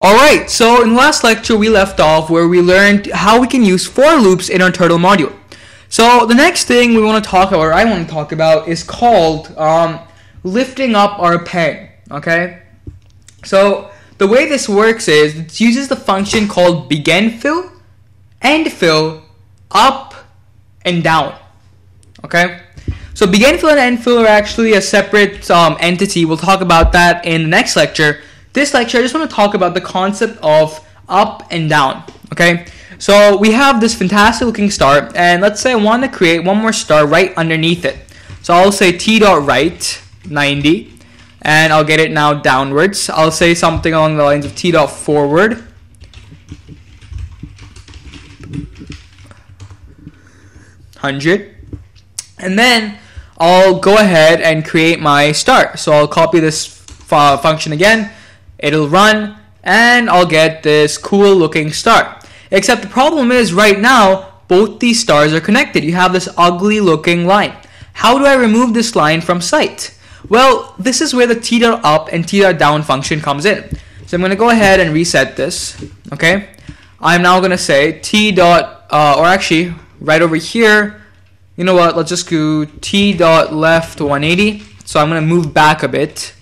Alright, so in the last lecture we left off where we learned how we can use for loops in our turtle module. So the next thing we want to talk about, or I want to talk about, is called um, lifting up our pen, okay? So the way this works is it uses the function called begin fill, end fill, up, and down, okay? So begin fill and end fill are actually a separate um, entity. We'll talk about that in the next lecture. This lecture, I just want to talk about the concept of up and down. Okay, so we have this fantastic looking star, and let's say I want to create one more star right underneath it. So I'll say t dot right 90, and I'll get it now downwards. I'll say something along the lines of t dot forward. Hundred, and then I'll go ahead and create my star. So I'll copy this uh, function again it'll run, and I'll get this cool looking star. Except the problem is right now, both these stars are connected. You have this ugly looking line. How do I remove this line from sight? Well, this is where the t dot up and t dot down function comes in. So I'm going to go ahead and reset this. Okay. I'm now going to say t dot, uh, or actually right over here, you know what, let's just go t dot left 180. So I'm going to move back a bit.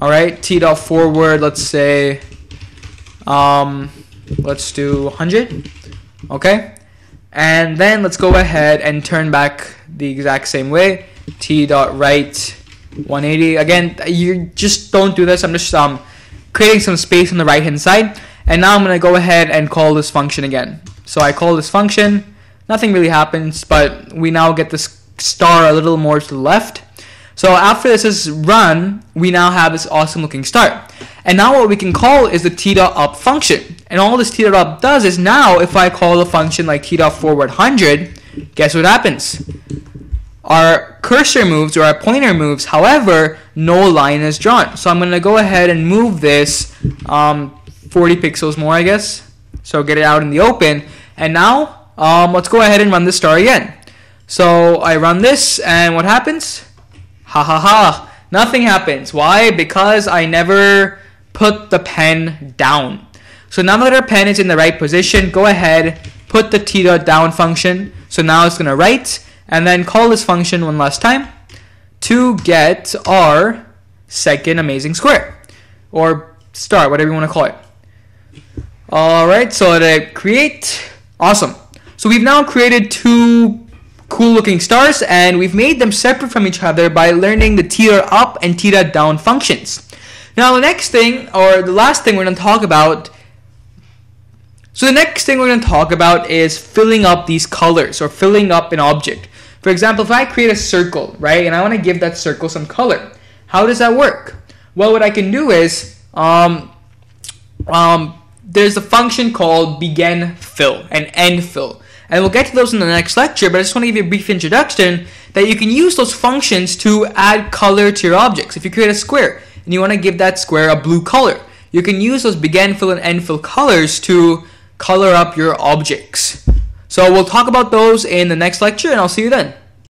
All right, t dot forward, let's say, um, let's do 100. Okay. And then let's go ahead and turn back the exact same way. T dot right 180. Again, you just don't do this. I'm just um, creating some space on the right hand side. And now I'm to go ahead and call this function again. So I call this function. Nothing really happens, but we now get this star a little more to the left. So after this is run, we now have this awesome looking star. And now what we can call is the t dot up function. And all this t dot up does is now if I call a function like t dot forward 100, guess what happens? Our cursor moves or our pointer moves, however, no line is drawn. So I'm going to go ahead and move this um, 40 pixels more, I guess. So get it out in the open. And now um, let's go ahead and run this star again. So I run this and what happens? Ha ha ha. Nothing happens. Why? Because I never put the pen down. So now that our pen is in the right position, go ahead, put the t dot down function. So now it's going to write, and then call this function one last time to get our second amazing square, or star, whatever you want to call it. Alright, so let create. Awesome. So we've now created two cool looking stars and we've made them separate from each other by learning the t dot up and t dot down functions. Now the next thing or the last thing we're going to talk about so the next thing we're going to talk about is filling up these colors or filling up an object. For example, if I create a circle, right, and I want to give that circle some color, how does that work? Well, what I can do is um, um, there's a function called begin fill and end fill. And we'll get to those in the next lecture, but I just want to give you a brief introduction that you can use those functions to add color to your objects. If you create a square and you want to give that square a blue color, you can use those begin fill and end fill colors to color up your objects. So we'll talk about those in the next lecture and I'll see you then.